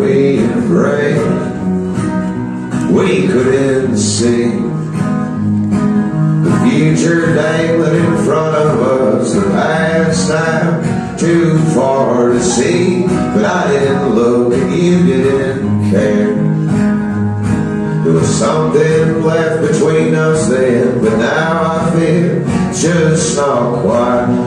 we embraced, we couldn't see the future dangling in front of us, the past time too far to see. But I didn't look and you didn't care. There was something left between us then, but now I feel just not quite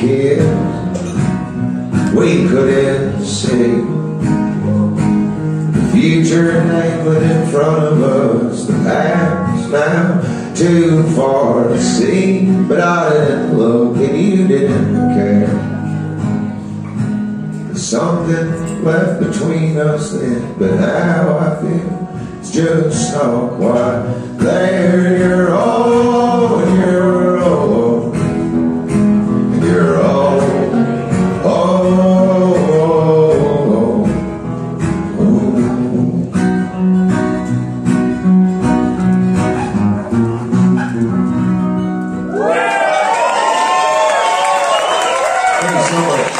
when we couldn't see the future dangling in front of us, the past now too far to see. But I didn't look and you didn't care. There's something left between us then, but now I feel it's just not quite there. You're all にしよ